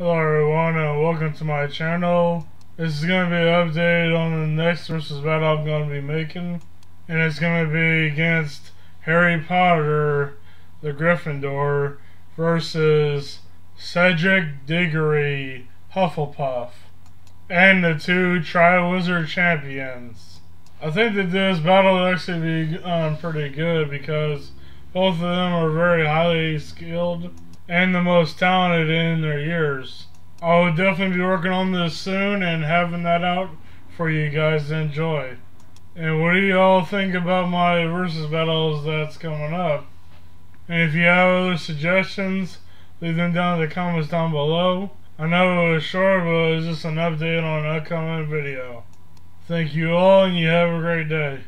Hello everyone and welcome to my channel. This is going to be an update on the next versus battle I'm going to be making. And it's going to be against Harry Potter, the Gryffindor, versus Cedric Diggory, Hufflepuff. And the two Triwizard champions. I think that this battle will actually be um, pretty good because both of them are very highly skilled and the most talented in their years. I will definitely be working on this soon and having that out for you guys to enjoy. And what do y'all think about my versus battles that's coming up? And if you have other suggestions, leave them down in the comments down below. I know it was short, but it was just an update on an upcoming video. Thank you all, and you have a great day.